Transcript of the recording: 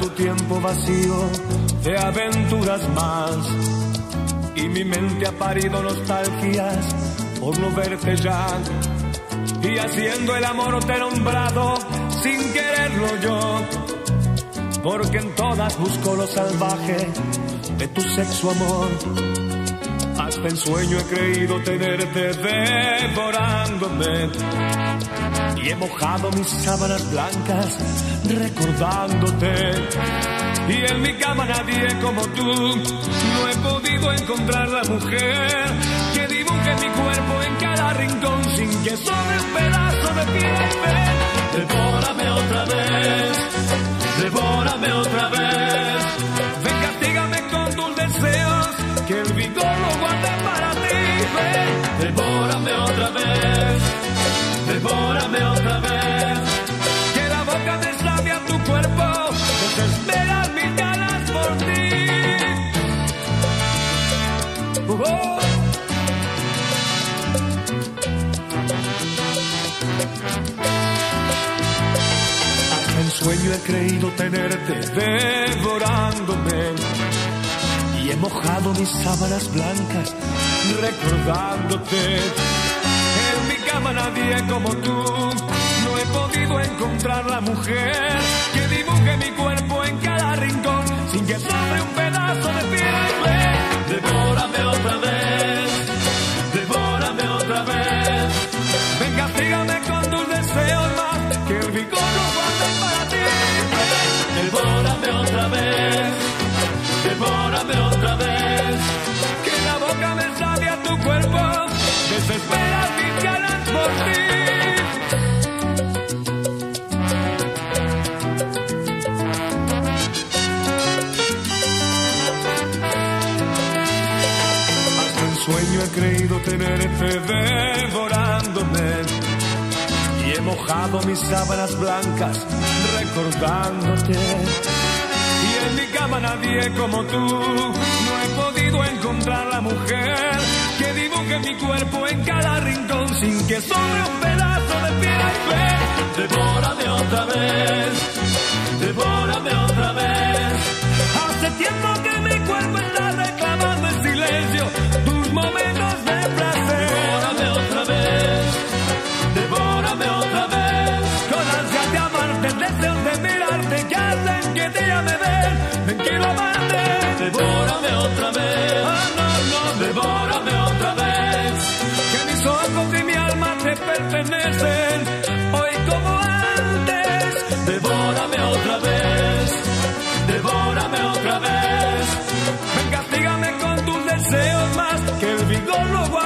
tu tiempo vacío de aventuras más. Y mi mente ha parido nostalgias por no verte ya. Y haciendo el amor te he nombrado sin quererlo yo. Porque en todas busco lo salvaje de tu sexo amor. Hasta en sueño he creído tenerte devorándome. Y he mojado mis sábanas blancas recordándote. Y en mi cama nadie como tú. No he podido encontrar la mujer que dibuje mi cuerpo en cada rincón sin que sobre un pedazo de piel. Devórame otra vez, devórame otra vez. Devórame otra vez. Que la boca me sabe a tu cuerpo, desesperan mis ganas por ti. Oh. Hasta en sueño he creído tenerte devorándome y he mojado mis sábanas blancas recordándote. Cama nadie como tú, no he podido encontrar la mujer he creído tenerte devorándome y he mojado mis sábanas blancas recordándote. Y en mi cama nadie como tú, no he podido encontrar la mujer que dibuje mi cuerpo en cada rincón sin que sobre un pedazo de piel. Devórame otra vez, devórame de mirarte que hacen que te llame ven, ven quiero amarte. Devórame otra vez, ah, no, no, devórame otra vez. Que mis ojos y mi alma te pertenecen, hoy como antes. Devórame otra vez, devórame otra vez. Ven, castígame con tus deseos más, que el vigor lo